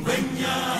Ngwenyama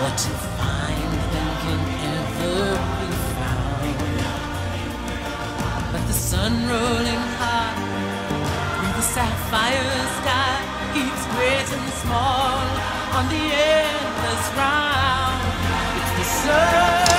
More to find than can ever be found. But the sun rolling high through the sapphire sky keeps and small on the endless round. It's the circle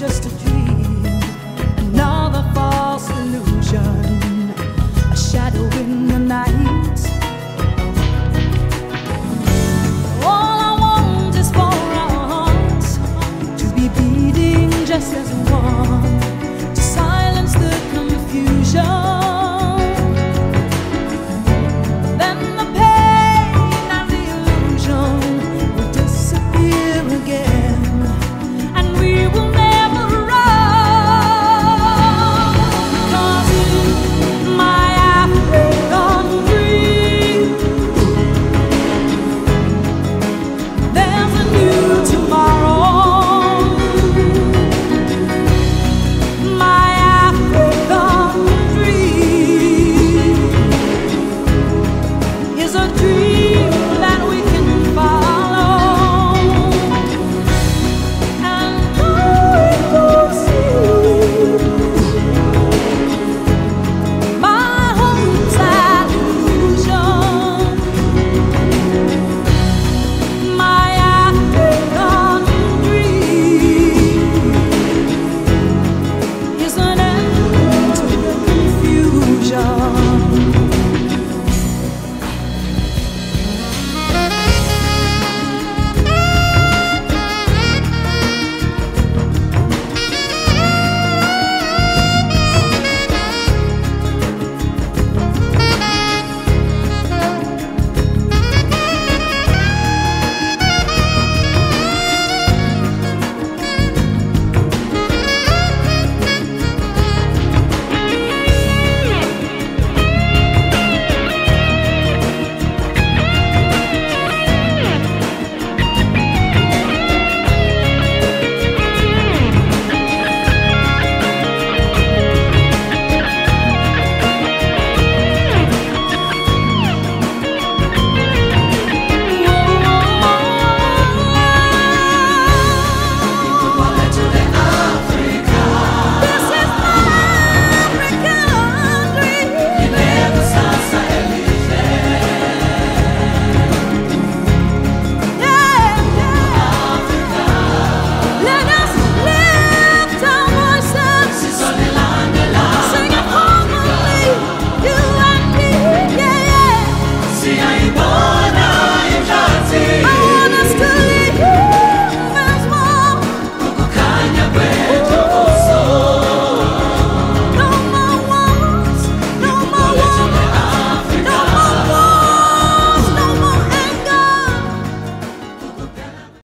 just a dream.